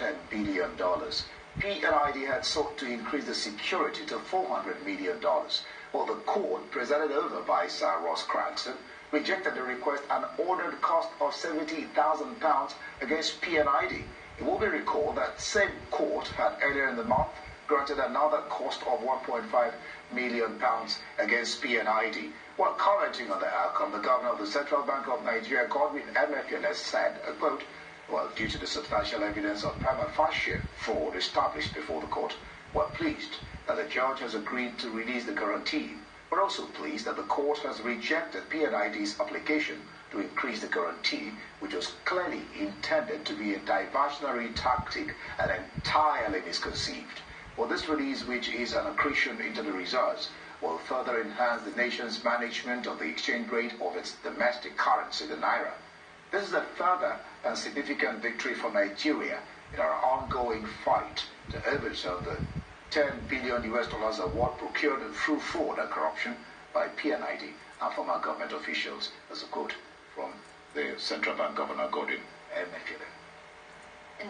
$10 billion. P&ID had sought to increase the security to $400 million. Well, the court, presided over by Sir Ross Cranston, rejected the request and ordered cost of £70,000 against P&ID. It will be recalled that same court had earlier in the month granted another cost of 1.5 million pounds against P&ID. While commenting on the outcome, the governor of the Central Bank of Nigeria, Godwin Emefiele, said, a quote, well, due to the substantial evidence of prima facie fraud established before the court, we're pleased that the judge has agreed to release the guarantee. We're also pleased that the court has rejected P&ID's application to increase the guarantee, which was clearly intended to be a diversionary tactic and entirely misconceived. Well, this release, which is an accretion into the reserves, will further enhance the nation's management of the exchange rate of its domestic currency, the naira. This is a further and significant victory for Nigeria in our ongoing fight to overturn the 10 billion US dollars award procured through fraud and corruption by P&ID and former government officials. As a quote from the Central Bank Governor Gordon.